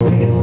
It's